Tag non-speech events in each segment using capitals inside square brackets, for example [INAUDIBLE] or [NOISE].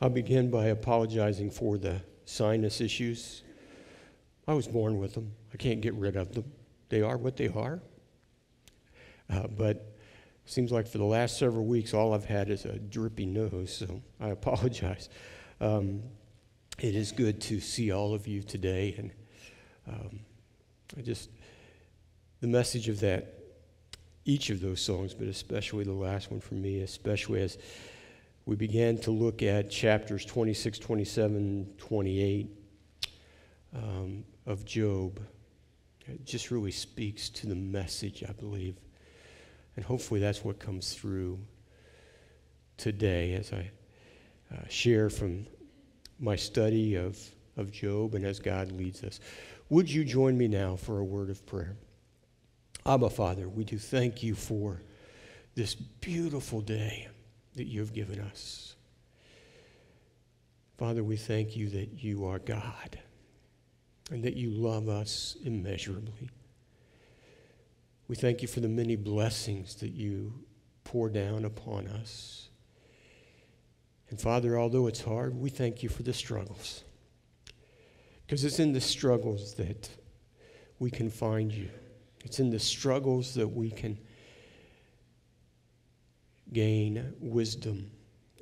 I'll begin by apologizing for the sinus issues. I was born with them. I can't get rid of them. They are what they are. Uh, but seems like for the last several weeks, all I've had is a drippy nose, so I apologize. Um, it is good to see all of you today, and um, I just the message of that each of those songs, but especially the last one for me, especially as we began to look at chapters 26, 27, 28 um, of Job. It just really speaks to the message, I believe. And hopefully that's what comes through today as I uh, share from my study of, of Job and as God leads us. Would you join me now for a word of prayer? Abba, Father, we do thank you for this beautiful day that you have given us. Father, we thank you that you are God and that you love us immeasurably. We thank you for the many blessings that you pour down upon us. And Father, although it's hard, we thank you for the struggles. Because it's in the struggles that we can find you. It's in the struggles that we can gain wisdom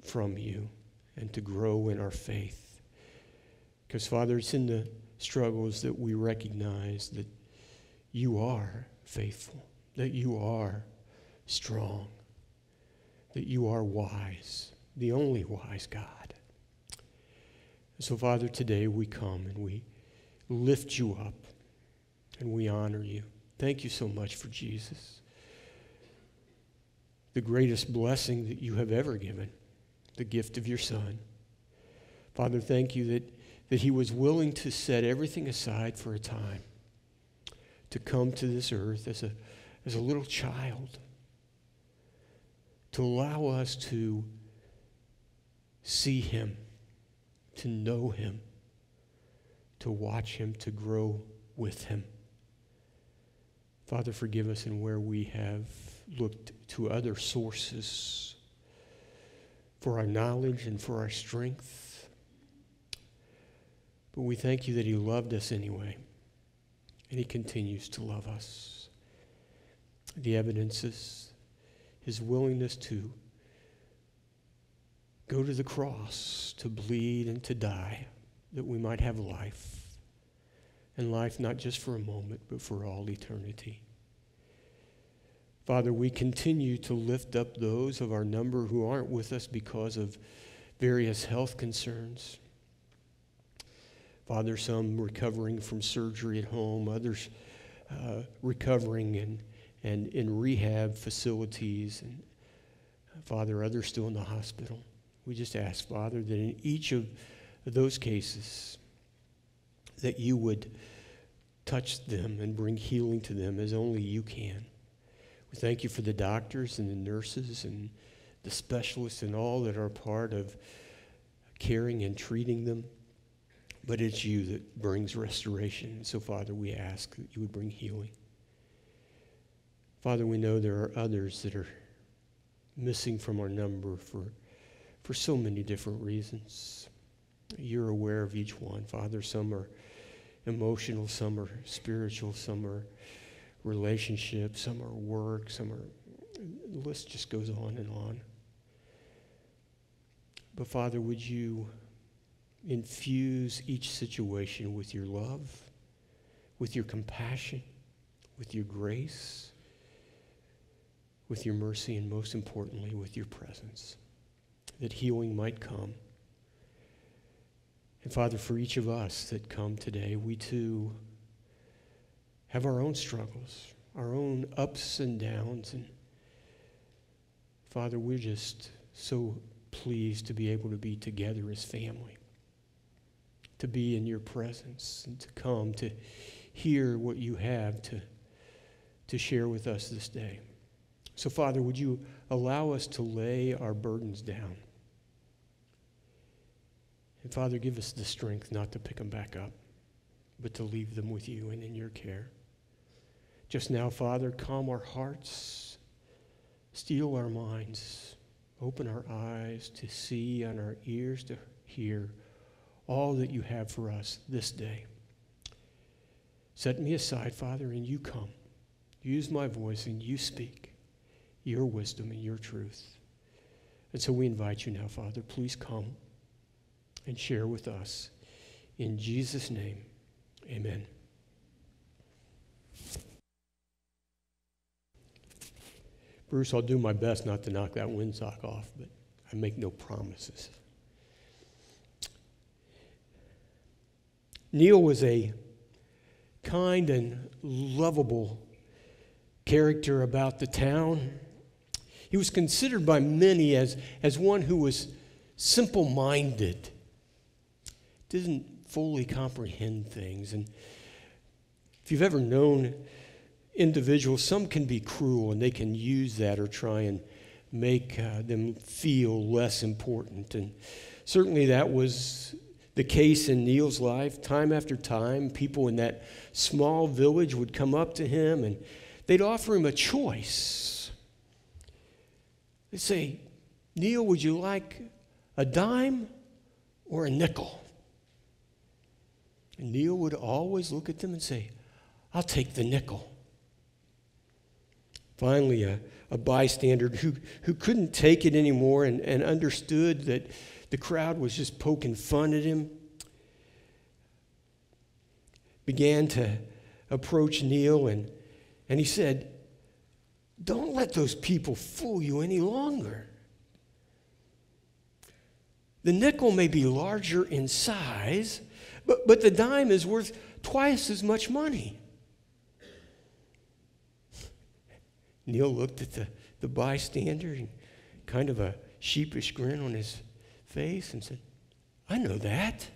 from you and to grow in our faith. Because, Father, it's in the struggles that we recognize that you are faithful, that you are strong, that you are wise, the only wise God. So, Father, today we come and we lift you up and we honor you. Thank you so much for Jesus, the greatest blessing that you have ever given, the gift of your Son. Father, thank you that, that he was willing to set everything aside for a time to come to this earth as a, as a little child, to allow us to see him, to know him, to watch him, to grow with him. Father, forgive us in where we have looked to other sources for our knowledge and for our strength. But we thank you that He loved us anyway, and He continues to love us. The evidence is His willingness to go to the cross, to bleed and to die, that we might have life and life not just for a moment, but for all eternity. Father, we continue to lift up those of our number who aren't with us because of various health concerns. Father, some recovering from surgery at home, others uh, recovering and, and in rehab facilities, and Father, others still in the hospital. We just ask, Father, that in each of those cases, that you would touch them and bring healing to them as only you can. We thank you for the doctors and the nurses and the specialists and all that are part of caring and treating them. But it's you that brings restoration. So, Father, we ask that you would bring healing. Father, we know there are others that are missing from our number for, for so many different reasons. You're aware of each one. Father, some are emotional, some are spiritual, some are relationships, some are work, some are, the list just goes on and on. But Father, would you infuse each situation with your love, with your compassion, with your grace, with your mercy, and most importantly, with your presence, that healing might come and Father, for each of us that come today, we too have our own struggles, our own ups and downs. And Father, we're just so pleased to be able to be together as family, to be in your presence, and to come to hear what you have to, to share with us this day. So, Father, would you allow us to lay our burdens down? And Father, give us the strength not to pick them back up, but to leave them with you and in your care. Just now, Father, calm our hearts, steel our minds, Open our eyes to see and our ears to hear all that you have for us this day. Set me aside, Father, and you come. Use my voice and you speak your wisdom and your truth. And so we invite you now, Father, please come and share with us. In Jesus' name, amen. Bruce, I'll do my best not to knock that windsock off, but I make no promises. Neil was a kind and lovable character about the town. He was considered by many as, as one who was simple minded, didn't fully comprehend things. And if you've ever known individuals, some can be cruel and they can use that or try and make uh, them feel less important. And certainly that was the case in Neil's life. Time after time, people in that small village would come up to him and they'd offer him a choice. They'd say, Neil, would you like a dime or a nickel? And Neil would always look at them and say, I'll take the nickel. Finally, a, a bystander who, who couldn't take it anymore and, and understood that the crowd was just poking fun at him, began to approach Neil and, and he said, Don't let those people fool you any longer. The nickel may be larger in size, but, but the dime is worth twice as much money. Neil looked at the, the bystander and kind of a sheepish grin on his face and said, I know that.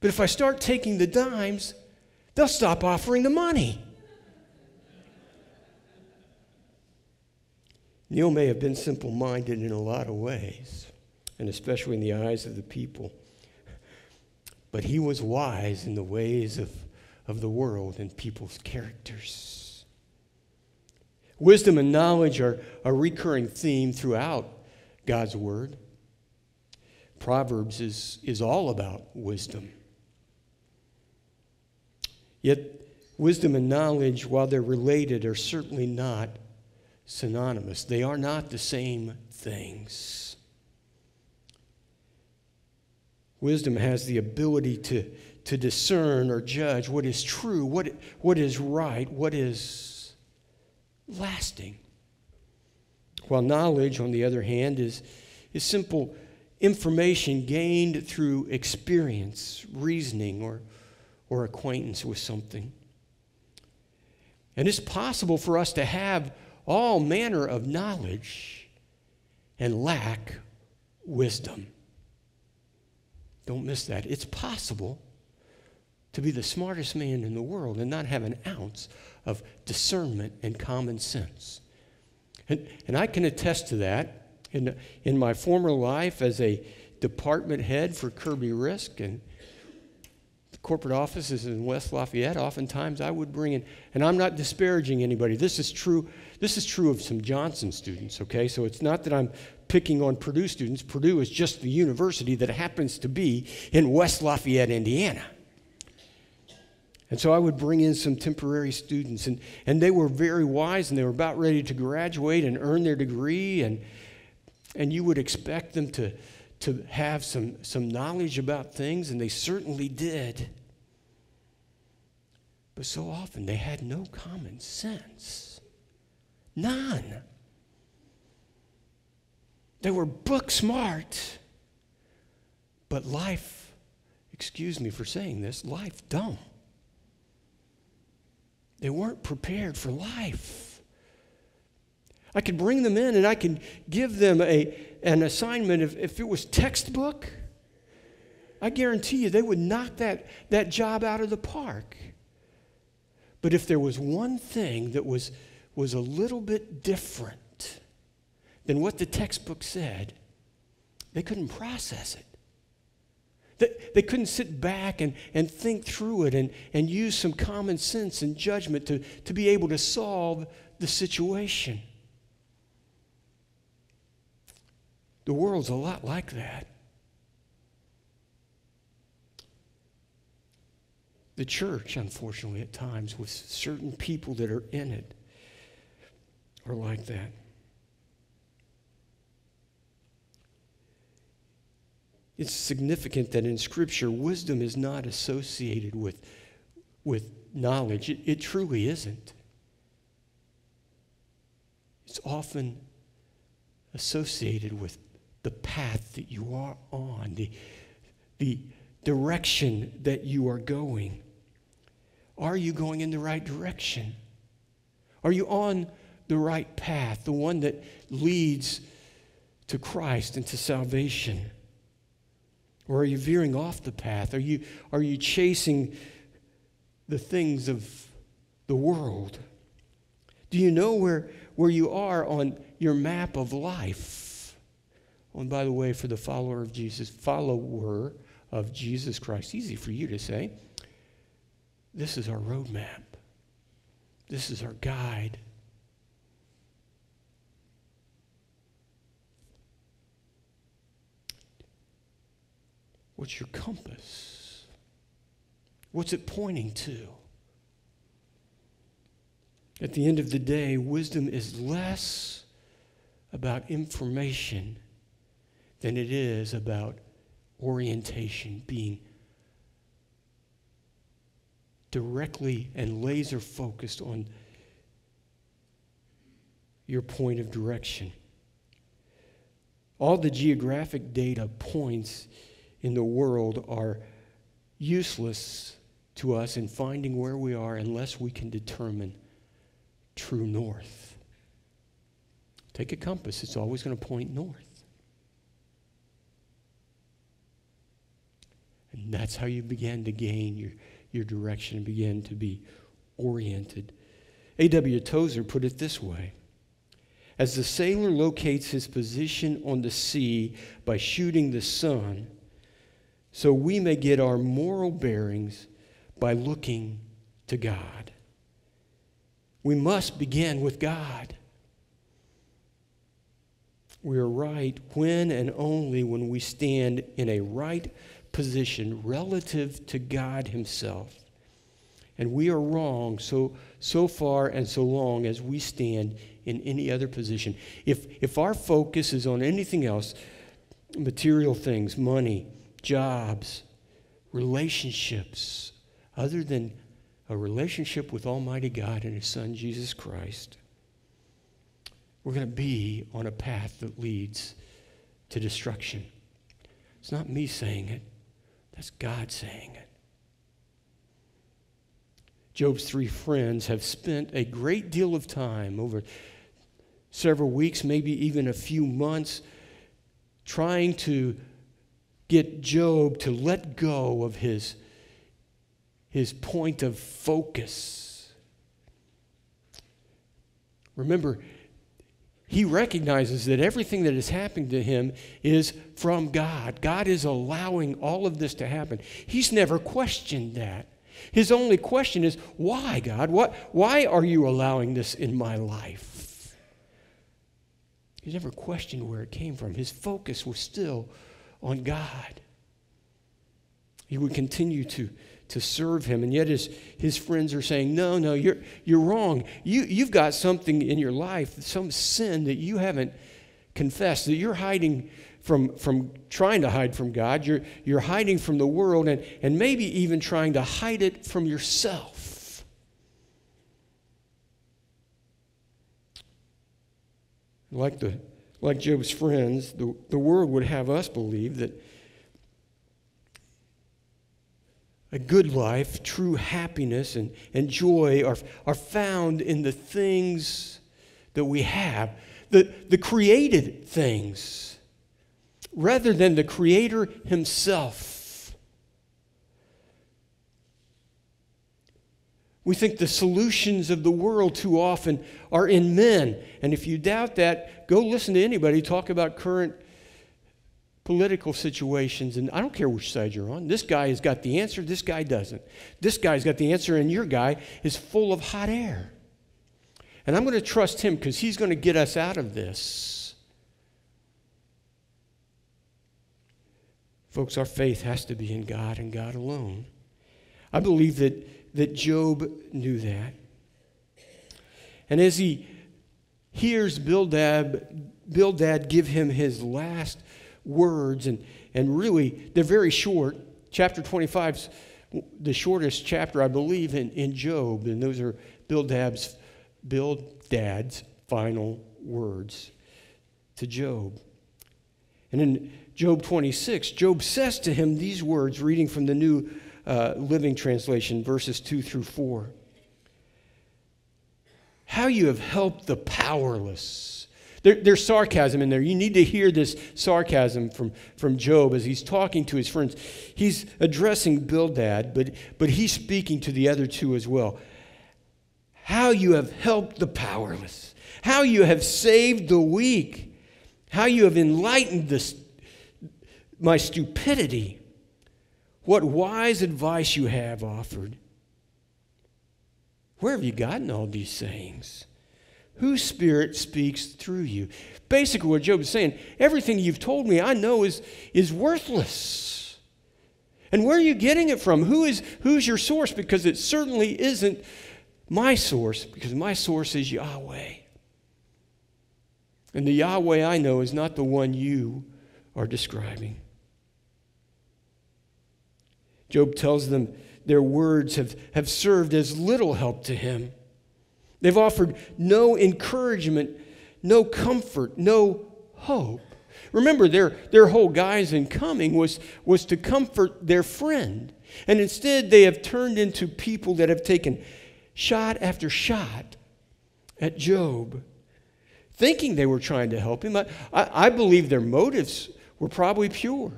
But if I start taking the dimes, they'll stop offering the money. Neil may have been simple minded in a lot of ways, and especially in the eyes of the people. But he was wise in the ways of, of the world and people's characters. Wisdom and knowledge are a recurring theme throughout God's Word. Proverbs is, is all about wisdom. Yet, wisdom and knowledge, while they're related, are certainly not synonymous. They are not the same things. Wisdom has the ability to, to discern or judge what is true, what, what is right, what is lasting. While knowledge, on the other hand, is, is simple information gained through experience, reasoning, or, or acquaintance with something. And it's possible for us to have all manner of knowledge and lack wisdom. Don't miss that. It's possible to be the smartest man in the world and not have an ounce of discernment and common sense. And, and I can attest to that. In, in my former life as a department head for Kirby Risk and the corporate offices in West Lafayette, oftentimes I would bring in, and I'm not disparaging anybody. This is true. This is true of some Johnson students, okay? So it's not that I'm picking on Purdue students. Purdue is just the university that happens to be in West Lafayette, Indiana. And so I would bring in some temporary students, and, and they were very wise, and they were about ready to graduate and earn their degree, and, and you would expect them to, to have some, some knowledge about things, and they certainly did. But so often they had no common sense. None. They were book smart, but life, excuse me for saying this, life dumb. They weren't prepared for life. I could bring them in and I could give them a, an assignment. If, if it was textbook, I guarantee you they would knock that, that job out of the park. But if there was one thing that was, was a little bit different than what the textbook said, they couldn't process it. They, they couldn't sit back and, and think through it and, and use some common sense and judgment to, to be able to solve the situation. The world's a lot like that. The church, unfortunately, at times, with certain people that are in it, are like that. It's significant that in Scripture, wisdom is not associated with, with knowledge. It, it truly isn't. It's often associated with the path that you are on, the, the direction that you are going. Are you going in the right direction? Are you on the right path, the one that leads to Christ and to salvation? Or are you veering off the path? Are you, are you chasing the things of the world? Do you know where, where you are on your map of life? Oh, and by the way, for the follower of Jesus, follower of Jesus Christ, easy for you to say, this is our roadmap. This is our guide. What's your compass? What's it pointing to? At the end of the day, wisdom is less about information than it is about orientation, being directly and laser focused on your point of direction. All the geographic data points in the world are useless to us in finding where we are unless we can determine true north. Take a compass, it's always going to point north. And that's how you begin to gain your, your direction and begin to be oriented. A.W. Tozer put it this way As the sailor locates his position on the sea by shooting the sun, so we may get our moral bearings by looking to God. We must begin with God. We are right when and only when we stand in a right position relative to God Himself. And we are wrong so, so far and so long as we stand in any other position. If, if our focus is on anything else, material things, money, jobs, relationships, other than a relationship with Almighty God and His Son, Jesus Christ, we're going to be on a path that leads to destruction. It's not me saying it, that's God saying it. Job's three friends have spent a great deal of time over several weeks, maybe even a few months, trying to get Job to let go of his his point of focus. Remember, he recognizes that everything that is happening to him is from God. God is allowing all of this to happen. He's never questioned that. His only question is, why, God? What, why are you allowing this in my life? He's never questioned where it came from. His focus was still on God. He would continue to to serve him. And yet his, his friends are saying, No, no, you're, you're wrong. You, you've got something in your life, some sin that you haven't confessed, that you're hiding from, from trying to hide from God. You're, you're hiding from the world and, and maybe even trying to hide it from yourself. Like, the, like Job's friends, the, the world would have us believe that a good life, true happiness and, and joy are, are found in the things that we have, the, the created things, rather than the Creator Himself. We think the solutions of the world too often are in men. And if you doubt that, go listen to anybody talk about current political situations, and I don't care which side you're on. This guy has got the answer, this guy doesn't. This guy's got the answer, and your guy is full of hot air. And I'm going to trust him because he's going to get us out of this. Folks, our faith has to be in God and God alone. I believe that, that Job knew that. And as he hears Bildad, Bildad give him his last words, and, and really, they're very short. Chapter 25 is the shortest chapter, I believe, in, in Job, and those are Bildad's, Bildad's final words to Job. And in Job 26, Job says to him these words, reading from the New uh, Living Translation, verses 2 through 4. How you have helped the powerless. There, there's sarcasm in there. You need to hear this sarcasm from, from Job as he's talking to his friends. He's addressing Bildad, but, but he's speaking to the other two as well. How you have helped the powerless. How you have saved the weak. How you have enlightened the my stupidity. What wise advice you have offered. Where have you gotten all these sayings? Whose spirit speaks through you? Basically, what Job is saying, everything you've told me I know is, is worthless. And where are you getting it from? Who is, who's your source? Because it certainly isn't my source, because my source is Yahweh. And the Yahweh I know is not the one you are describing. Job tells them their words have, have served as little help to him. They've offered no encouragement, no comfort, no hope. Remember, their, their whole guise in coming was, was to comfort their friend. And instead, they have turned into people that have taken shot after shot at Job, thinking they were trying to help him. I, I believe their motives were probably pure.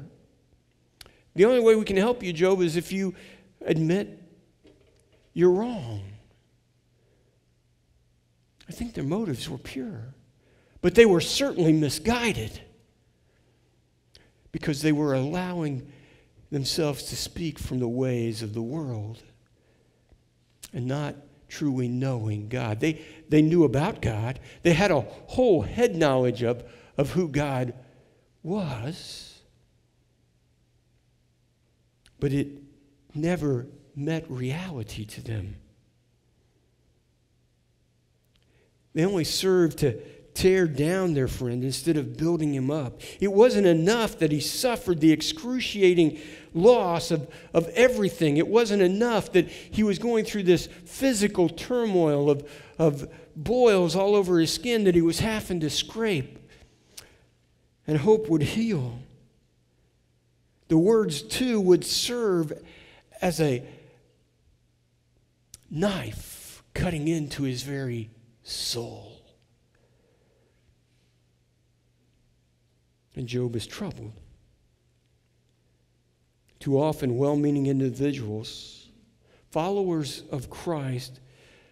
The only way we can help you, Job, is if you admit you're wrong. I think their motives were pure, but they were certainly misguided because they were allowing themselves to speak from the ways of the world and not truly knowing God. They, they knew about God, they had a whole head knowledge of, of who God was but it never met reality to them. They only served to tear down their friend instead of building him up. It wasn't enough that he suffered the excruciating loss of, of everything. It wasn't enough that he was going through this physical turmoil of, of boils all over his skin that he was having to scrape. And hope would heal. The words, too, would serve as a knife cutting into his very soul. And Job is troubled. Too often, well meaning individuals, followers of Christ,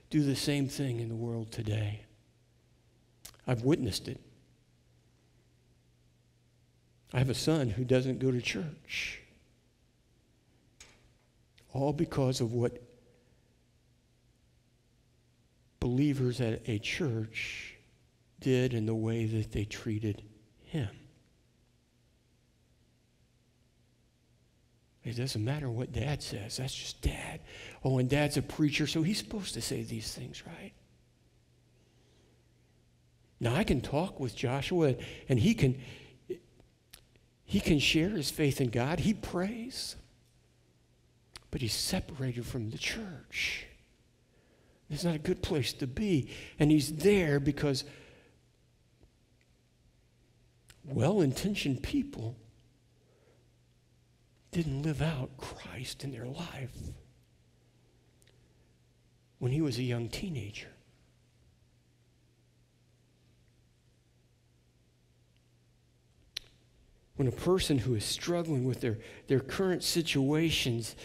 do the same thing in the world today. I've witnessed it. I have a son who doesn't go to church. All because of what believers at a church did and the way that they treated him. It doesn't matter what dad says. That's just dad. Oh, and dad's a preacher, so he's supposed to say these things, right? Now, I can talk with Joshua, and he can, he can share his faith in God, he prays, but he's separated from the church. It's not a good place to be. And he's there because well intentioned people didn't live out Christ in their life when he was a young teenager. When a person who is struggling with their, their current situations,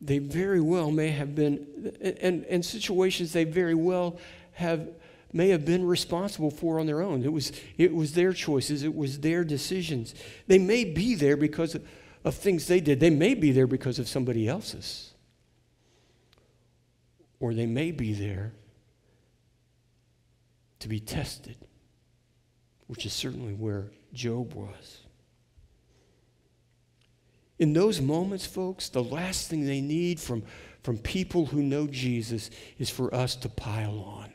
they very well may have been, and, and situations they very well have may have been responsible for on their own. It was, it was their choices, it was their decisions. They may be there because of, of things they did, they may be there because of somebody else's. Or they may be there to be tested, which is certainly where Job was. In those moments, folks, the last thing they need from, from people who know Jesus is for us to pile on.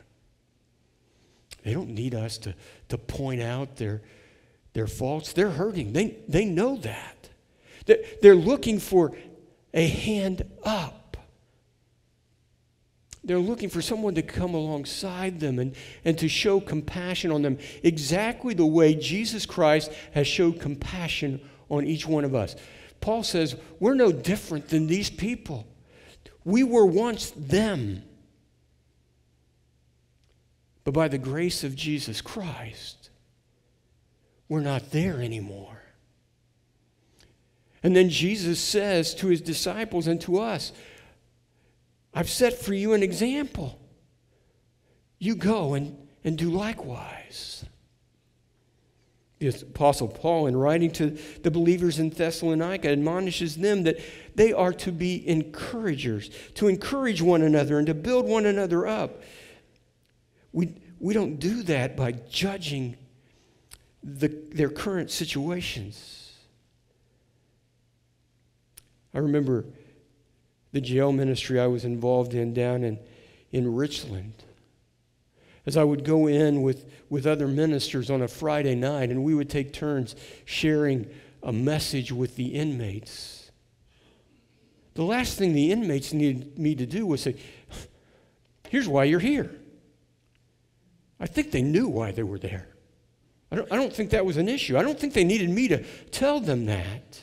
They don't need us to, to point out their, their faults. They're hurting. They, they know that. They're looking for a hand up. They're looking for someone to come alongside them and, and to show compassion on them, exactly the way Jesus Christ has showed compassion on each one of us. Paul says, We're no different than these people. We were once them. But by the grace of Jesus Christ, we're not there anymore. And then Jesus says to his disciples and to us, I've set for you an example. You go and, and do likewise. The Apostle Paul, in writing to the believers in Thessalonica, admonishes them that they are to be encouragers, to encourage one another and to build one another up. We, we don't do that by judging the, their current situations. I remember the jail ministry I was involved in down in, in Richland. As I would go in with, with other ministers on a Friday night, and we would take turns sharing a message with the inmates. The last thing the inmates needed me to do was say, Here's why you're here. I think they knew why they were there. I don't, I don't think that was an issue. I don't think they needed me to tell them that.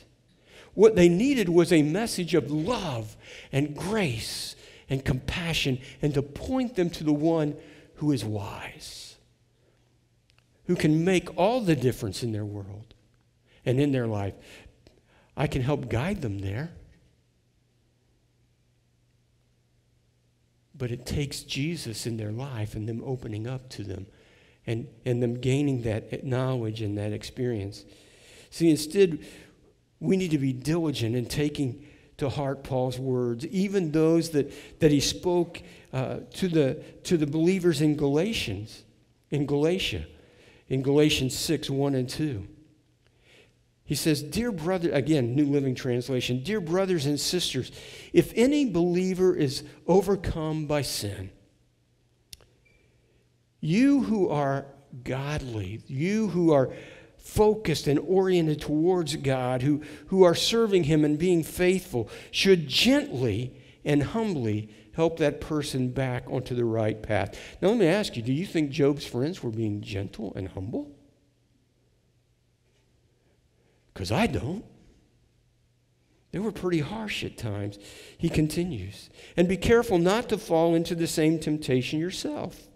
What they needed was a message of love and grace and compassion and to point them to the one who is wise, who can make all the difference in their world and in their life. I can help guide them there. But it takes Jesus in their life and them opening up to them and, and them gaining that knowledge and that experience. See, instead, we need to be diligent in taking to heart Paul's words, even those that, that he spoke uh, to, the, to the believers in Galatians, in Galatia, in Galatians 6, 1 and 2. He says, Dear brother, again, New Living Translation, dear brothers and sisters, if any believer is overcome by sin, you who are godly, you who are focused and oriented towards God, who, who are serving Him and being faithful, should gently and humbly help that person back onto the right path. Now, let me ask you do you think Job's friends were being gentle and humble? Because I don't. They were pretty harsh at times. He continues. And be careful not to fall into the same temptation yourself.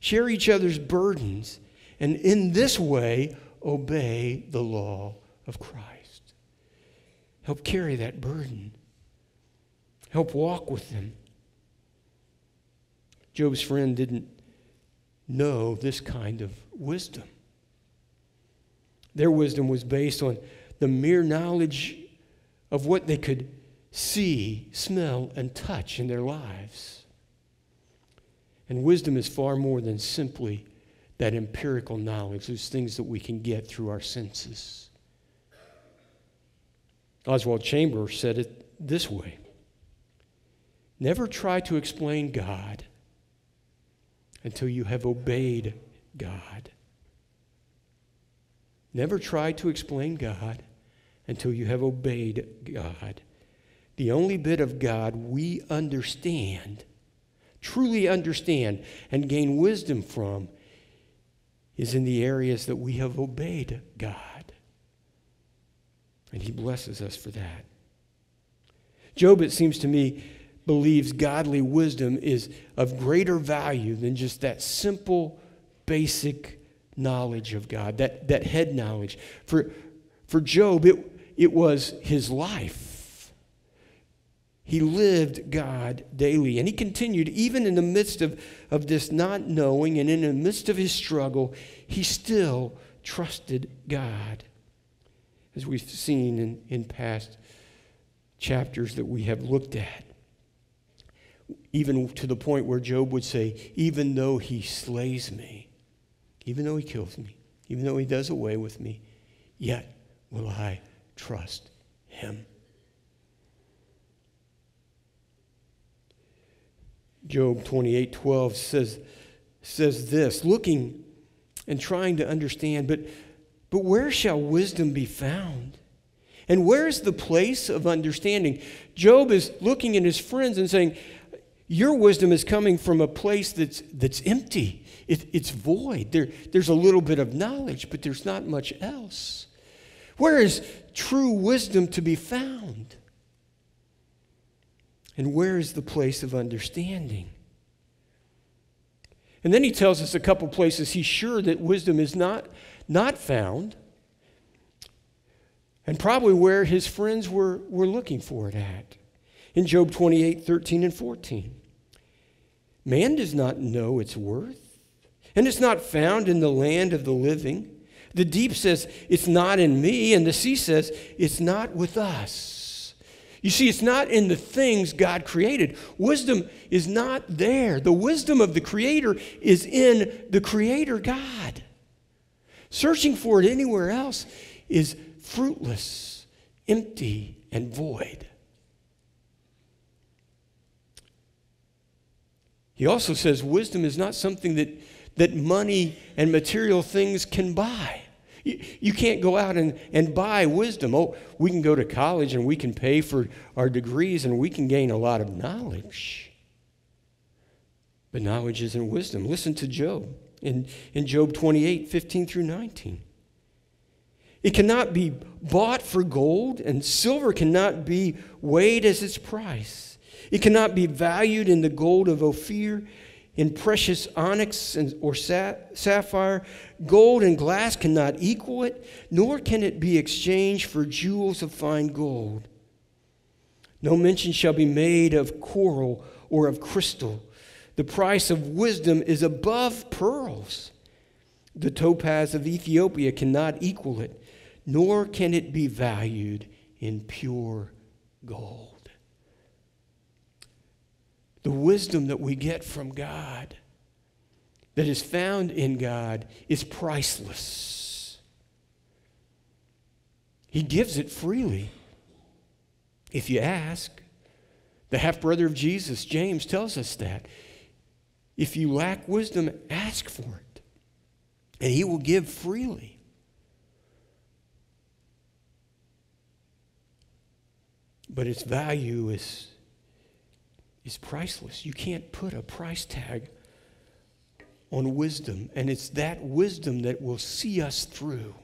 Share each other's burdens, and in this way, obey the law of Christ. Help carry that burden. Help walk with them. Job's friend didn't know this kind of wisdom. Their wisdom was based on the mere knowledge of what they could see, smell, and touch in their lives. And wisdom is far more than simply that empirical knowledge, those things that we can get through our senses. Oswald Chambers said it this way Never try to explain God until you have obeyed God. Never try to explain God until you have obeyed God. The only bit of God we understand, truly understand, and gain wisdom from is in the areas that we have obeyed God. And He blesses us for that. Job, it seems to me, believes godly wisdom is of greater value than just that simple, basic knowledge of God, that, that head knowledge. For, for Job, it, it was his life. He lived God daily. And he continued, even in the midst of, of this not knowing and in the midst of his struggle, he still trusted God. As we've seen in, in past chapters that we have looked at. Even to the point where Job would say, Even though he slays me, even though he kills me, even though he does away with me, yet will I trust him. Job 28 12 says, says this, looking and trying to understand, but, but where shall wisdom be found? And where's the place of understanding? Job is looking at his friends and saying, Your wisdom is coming from a place that's, that's empty. It, it's void. There, there's a little bit of knowledge, but there's not much else. Where is true wisdom to be found? And where is the place of understanding? And then he tells us a couple places he's sure that wisdom is not, not found, and probably where his friends were, were looking for it at. In Job 28 13 and 14. Man does not know its worth, and it's not found in the land of the living. The deep says, It's not in me, and the sea says, It's not with us. You see, it's not in the things God created. Wisdom is not there. The wisdom of the Creator is in the Creator God. Searching for it anywhere else is fruitless, empty, and void. He also says wisdom is not something that, that money and material things can buy. You, can't go out and, and buy wisdom. Oh, we can go to college and we can pay for our degrees and we can gain a lot of knowledge. But knowledge isn't wisdom. Listen to Job in, in Job 28 15 through 19. It cannot be bought for gold, and silver cannot be weighed as its price. It cannot be valued in the gold of Ophir in precious onyx or sapphire. Gold and glass cannot equal it, nor can it be exchanged for jewels of fine gold. No mention shall be made of coral or of crystal. The price of wisdom is above pearls. The topaz of Ethiopia cannot equal it, nor can it be valued in pure gold. The wisdom that we get from God, that is found in God, is priceless. He gives it freely if you ask. The half brother of Jesus, James, tells us that. If you lack wisdom, ask for it, and he will give freely. But its value is is priceless. You can't put a price tag on wisdom, and it's that wisdom that will see us through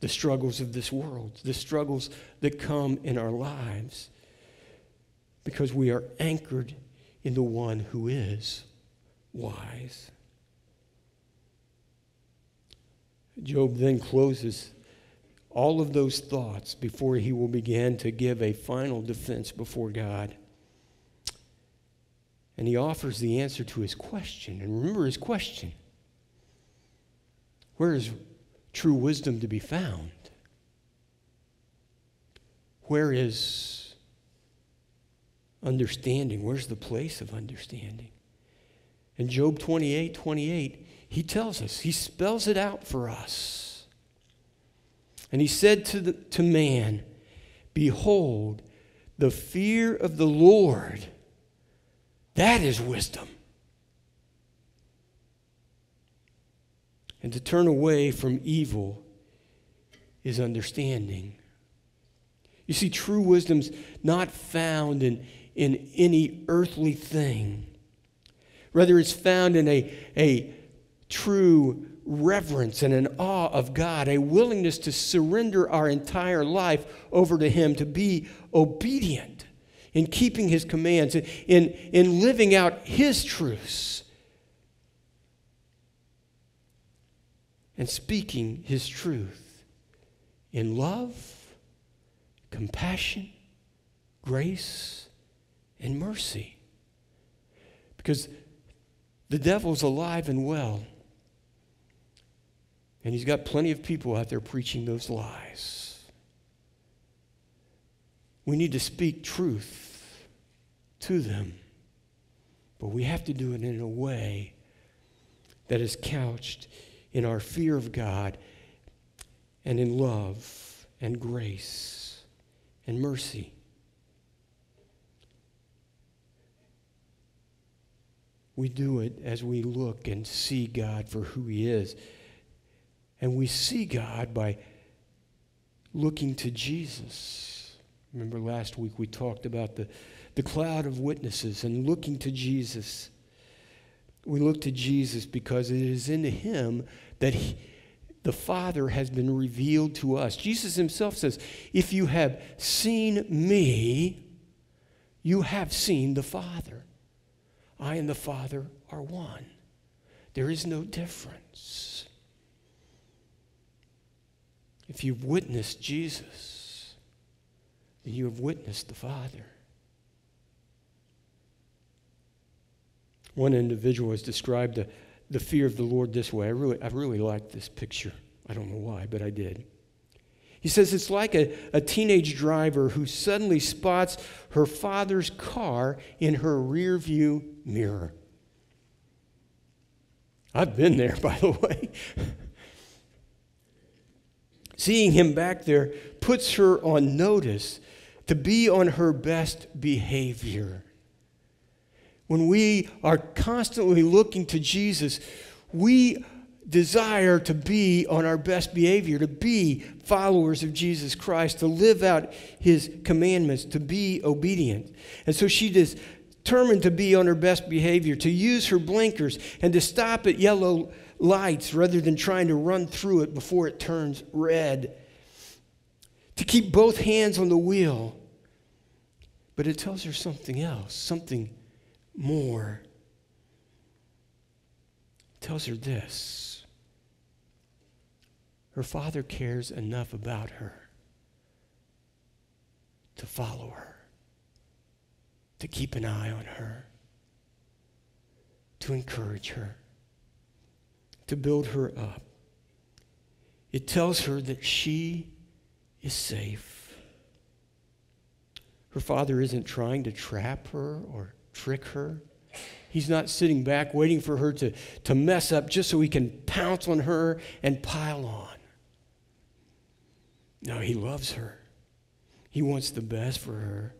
the struggles of this world, the struggles that come in our lives, because we are anchored in the one who is wise. Job then closes all of those thoughts before he will begin to give a final defense before God. And he offers the answer to his question. And remember his question Where is true wisdom to be found? Where is understanding? Where's the place of understanding? In Job 28 28, he tells us, he spells it out for us. And he said to, the, to man, Behold, the fear of the Lord that is wisdom. And to turn away from evil is understanding. You see, true wisdom's not found in, in any earthly thing. Rather, it's found in a, a true reverence and an awe of God, a willingness to surrender our entire life over to Him, to be obedient in keeping his commands, in, in living out his truths, and speaking his truth in love, compassion, grace, and mercy. Because the devil's alive and well. And he's got plenty of people out there preaching those lies. We need to speak truth to them. But we have to do it in a way that is couched in our fear of God and in love and grace and mercy. We do it as we look and see God for who He is. And we see God by looking to Jesus. Remember last week we talked about the, the cloud of witnesses and looking to Jesus. We look to Jesus because it is in Him that he, the Father has been revealed to us. Jesus Himself says, If you have seen me, you have seen the Father. I and the Father are one. There is no difference. If you've witnessed Jesus, then you have witnessed the Father. One individual has described the, the fear of the Lord this way. I really, I really like this picture. I don't know why, but I did. He says it's like a, a teenage driver who suddenly spots her father's car in her rear view mirror. I've been there, [LAUGHS] by the way. Seeing him back there puts her on notice to be on her best behavior. When we are constantly looking to Jesus, we desire to be on our best behavior, to be followers of Jesus Christ, to live out his commandments, to be obedient. And so she determined to be on her best behavior, to use her blinkers, and to stop at yellow lights rather than trying to run through it before it turns red. To keep both hands on the wheel. But it tells her something else, something more. Tells her this her father cares enough about her to follow her, to keep an eye on her, to encourage her, to build her up. It tells her that she is safe. Her father isn't trying to trap her or trick her. He's not sitting back waiting for her to, to mess up just so he can pounce on her and pile on. No, he loves her. He wants the best for her.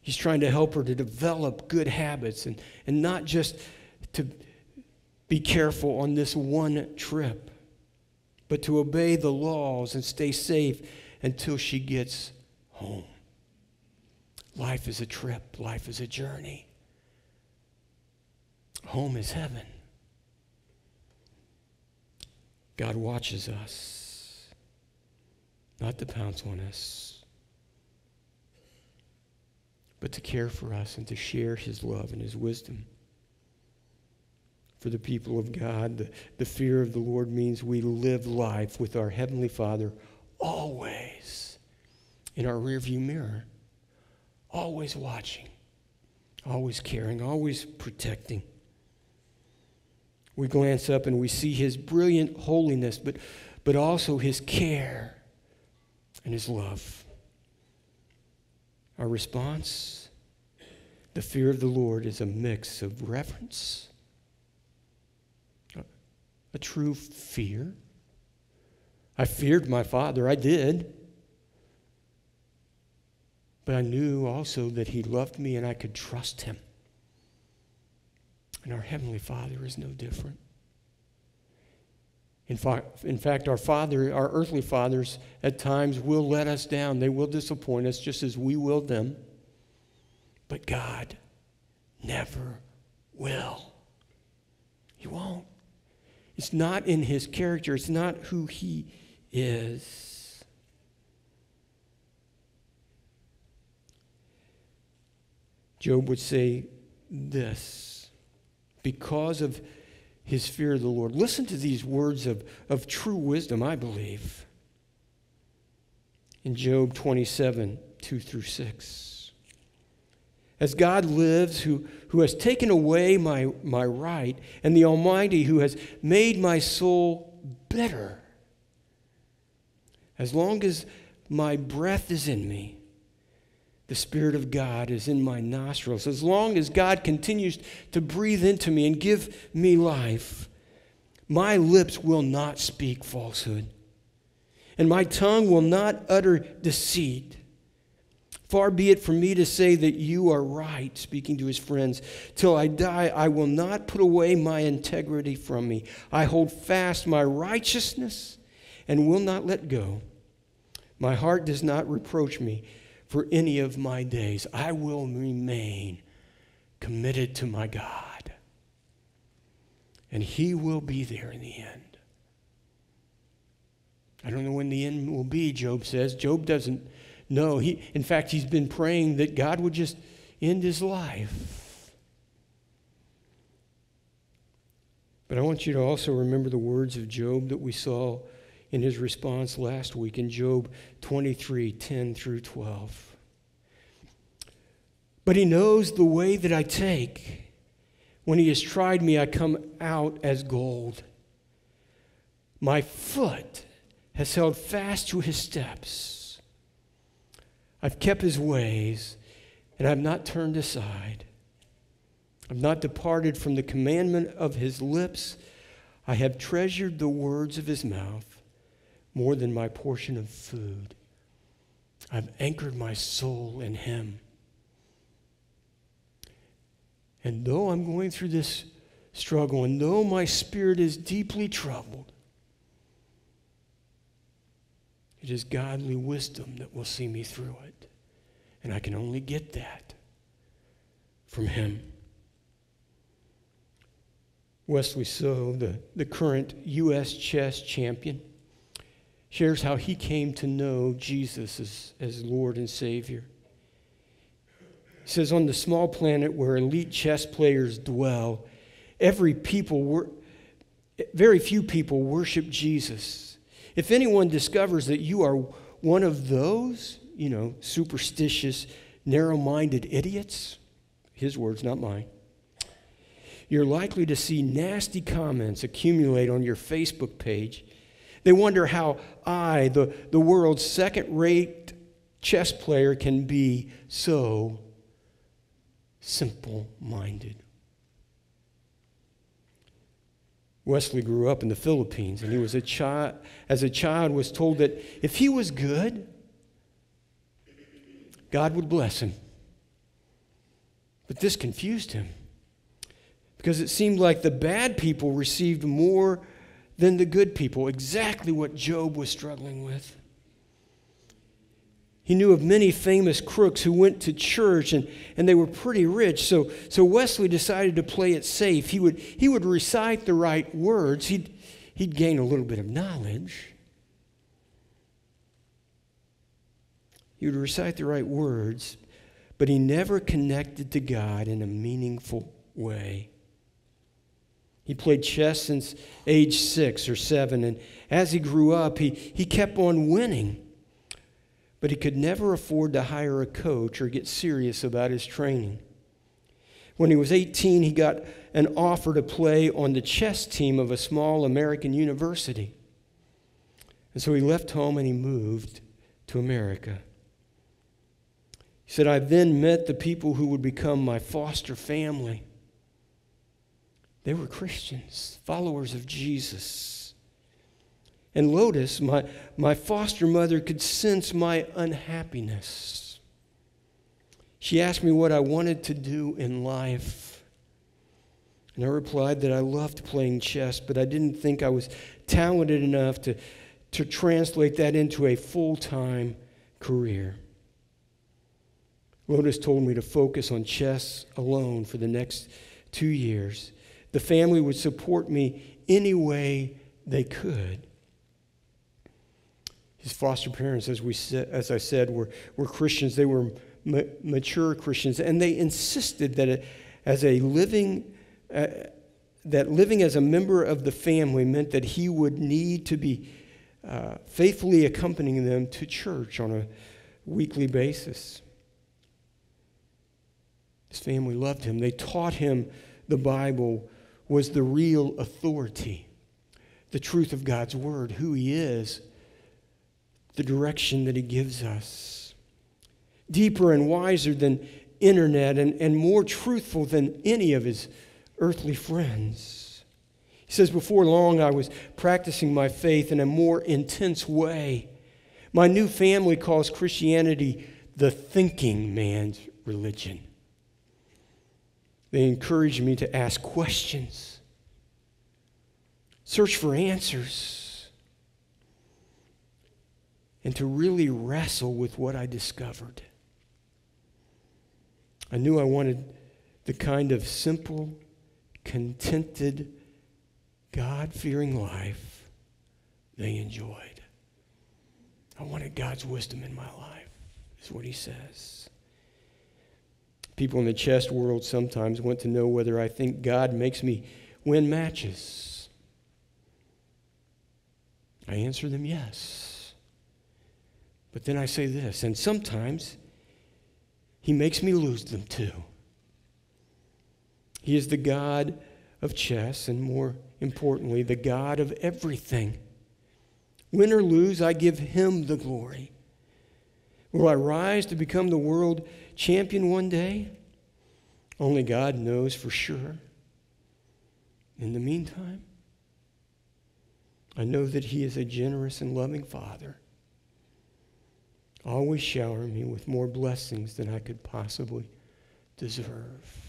He's trying to help her to develop good habits and, and not just to be careful on this one trip, but to obey the laws and stay safe until she gets home. Life is a trip, life is a journey. Home is heaven. God watches us not to pounce on us, but to care for us and to share his love and his wisdom. For the people of God, the, the fear of the Lord means we live life with our Heavenly Father always in our rearview mirror, always watching, always caring, always protecting. We glance up and we see His brilliant holiness, but, but also His care and His love. Our response the fear of the Lord is a mix of reverence, a true fear. I feared my father, I did. But I knew also that he loved me and I could trust him. And our Heavenly Father is no different. In, fa- in fact, our father, our earthly fathers, at times will let us down. They will disappoint us just as we will them. But God never will. He won't. It's not in his character, it's not who he is. Job would say this because of his fear of the Lord. Listen to these words of, of true wisdom, I believe. In Job 27, 2 through 6. As God lives, who, who has taken away my, my right, and the Almighty who has made my soul bitter, as long as my breath is in me, the Spirit of God is in my nostrils. As long as God continues to breathe into me and give me life, my lips will not speak falsehood. and my tongue will not utter deceit. Far be it from me to say that you are right, speaking to his friends. Till I die, I will not put away my integrity from me. I hold fast my righteousness and will not let go. My heart does not reproach me for any of my days. I will remain committed to my God, and he will be there in the end. I don't know when the end will be, Job says. Job doesn't know. He, in fact, he's been praying that God would just end his life. But I want you to also remember the words of Job that we saw in his response last week in Job 23 10 through 12. But he knows the way that I take. When he has tried me, I come out as gold. My foot has held fast to his steps. I've kept his ways, and I've not turned aside. I've not departed from the commandment of his lips. I have treasured the words of his mouth more than my portion of food. I've anchored my soul in him. And though I'm going through this struggle, and though my spirit is deeply troubled, it is godly wisdom that will see me through it. And I can only get that from Him. Wesley So, the, the current U.S. chess champion, shares how he came to know Jesus as, as Lord and Savior. He says, On the small planet where elite chess players dwell, every people, wor- very few people worship Jesus if anyone discovers that you are one of those, you know, superstitious, narrow minded idiots, his words, not mine, you're likely to see nasty comments accumulate on your Facebook page. They wonder how I, the, the world's second rate chess player, can be so simple minded. Wesley grew up in the Philippines, and he was a child, as a child, was told that if he was good, God would bless him. But this confused him because it seemed like the bad people received more than the good people, exactly what Job was struggling with. He knew of many famous crooks who went to church and, and they were pretty rich. So, so Wesley decided to play it safe. He would, he would recite the right words, he'd, he'd gain a little bit of knowledge. He would recite the right words, but he never connected to God in a meaningful way. He played chess since age six or seven, and as he grew up, he, he kept on winning but he could never afford to hire a coach or get serious about his training. When he was 18, he got an offer to play on the chess team of a small American university. And so he left home and he moved to America. He said, I then met the people who would become my foster family. They were Christians, followers of Jesus. And Lotis, my, my foster mother, could sense my unhappiness. She asked me what I wanted to do in life. And I replied that I loved playing chess, but I didn't think I was talented enough to, to translate that into a full time career. Lotis told me to focus on chess alone for the next two years. The family would support me any way they could. His foster parents, as, we as I said, were, were Christians. They were ma- mature Christians, and they insisted that as a living, uh, that living as a member of the family meant that he would need to be uh, faithfully accompanying them to church on a weekly basis. His family loved him. They taught him the Bible was the real authority, the truth of God's word, who he is, the direction that He gives us. Deeper and wiser than internet and, and more truthful than any of His earthly friends. He says, Before long, I was practicing my faith in a more intense way. My new family calls Christianity the thinking man's religion. They encourage me to ask questions, search for answers, and to really wrestle with what I discovered. I knew I wanted the kind of simple, contented, God fearing life they enjoyed. I wanted God's wisdom in my life, is what he says. People in the chess world sometimes want to know whether I think God makes me win matches. I answer them yes. But then I say this, and sometimes he makes me lose them too. He is the God of chess, and more importantly, the God of everything. Win or lose, I give him the glory. Will I rise to become the world champion one day? Only God knows for sure. In the meantime, I know that He is a generous and loving Father, always showering me with more blessings than I could possibly deserve.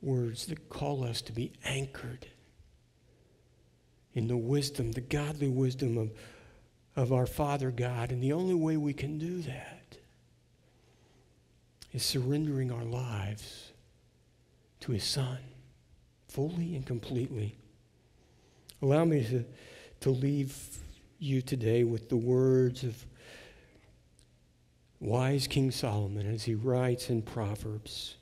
words that call us to be anchored in the wisdom, the godly wisdom of, of our Father God. And the only way we can do that is surrendering our lives to His Son fully and completely. Allow me to, to leave you today with the words of wise King Solomon as he writes in Proverbs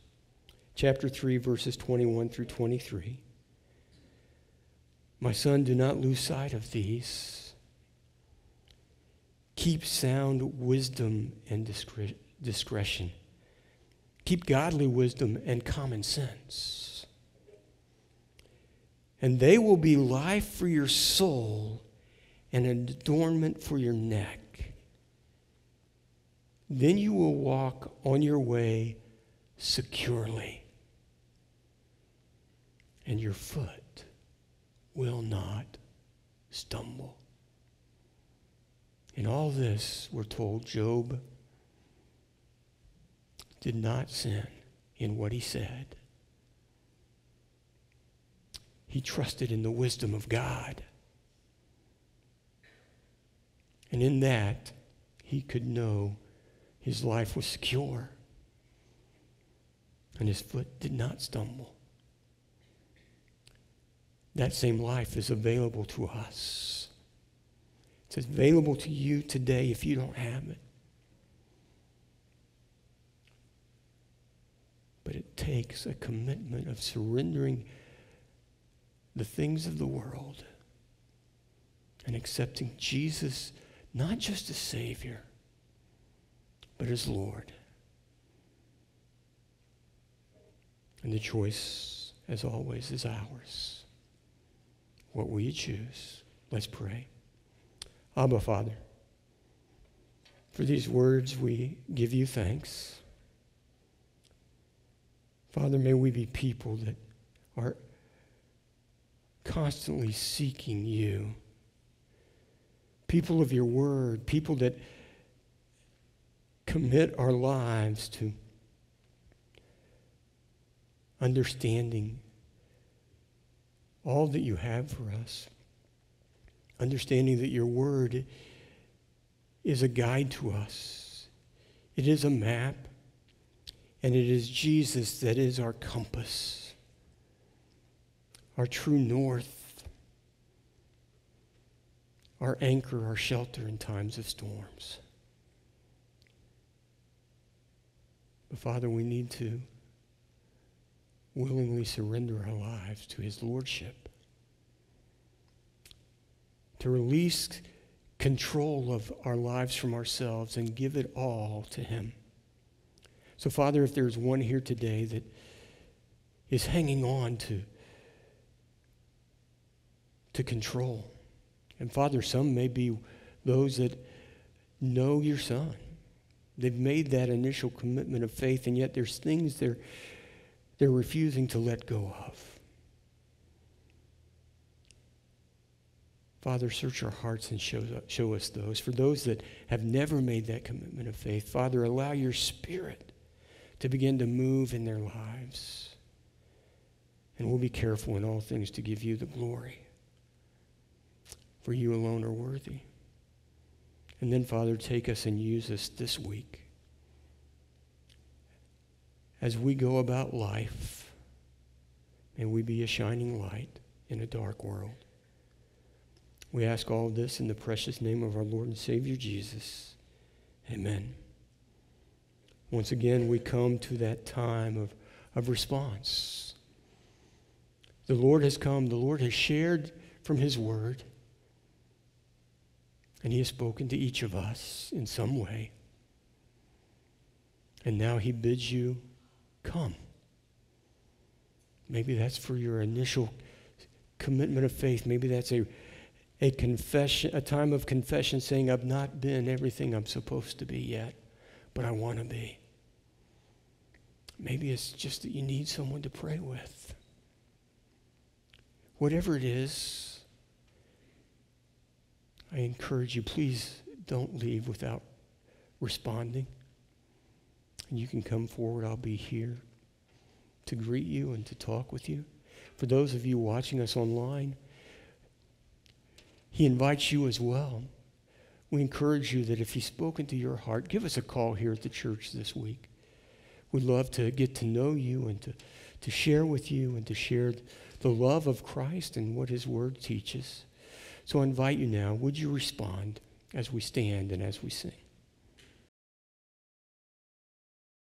chapter 3, verses 21 through 23. My son, do not lose sight of these. Keep sound wisdom and discretion. Keep godly wisdom and common sense. And they will be life for your soul and an adornment for your neck. Then you will walk on your way securely and your foot will not stumble. In all this, we're told Job did not sin in what he said. He trusted in the wisdom of God. And in that, he could know his life was secure and his foot did not stumble that same life is available to us. It's available to you today if you don't have it. But it takes a commitment of surrendering the things of the world and accepting Jesus not just as Savior, but as Lord. And the choice, as always, is ours. What will you choose? Let's pray. Abba, Father, for these words we give you thanks. Father, may we be people that are constantly seeking you. People of your word, people that commit our lives to understanding all that you have for us. Understanding that your word is a guide to us, it is a map, and it is Jesus that is our compass, our true north, our anchor, our shelter in times of storms. But Father, we need to willingly surrender our lives to His Lordship, to release control of our lives from ourselves and give it all to Him. So, Father, if there's one here today that is hanging on to, to control, and Father, some may be those that know your Son. They've made that initial commitment of faith, and yet there's things they're they're refusing to let go of. Father, search our hearts and show, show us those. For those that have never made that commitment of faith, Father, allow your Spirit to begin to move in their lives. And we'll be careful in all things to give you the glory. For you alone are worthy. And then, Father, take us and use us this week as we go about life. May we be a shining light in a dark world. We ask all this in the precious name of our Lord and Savior Jesus. Amen. Once again, we come to that time of, of response. The Lord has come, the Lord has shared from His Word, and He has spoken to each of us in some way. And now He bids you come. Maybe that's for your initial commitment of faith. Maybe that's a, a confession, a time of confession saying, I've not been everything I'm supposed to be yet, but I want to be. Maybe it's just that you need someone to pray with. Whatever it is, I encourage you, please don't leave without responding. And you can come forward. I'll be here to greet you and to talk with you. For those of you watching us online, He invites you as well. We encourage you that if He's spoken to your heart, give us a call here at the church this week. We'd love to get to know you and to, to share with you and to share the love of Christ and what His Word teaches. So I invite you now, would you respond as we stand and as we sing?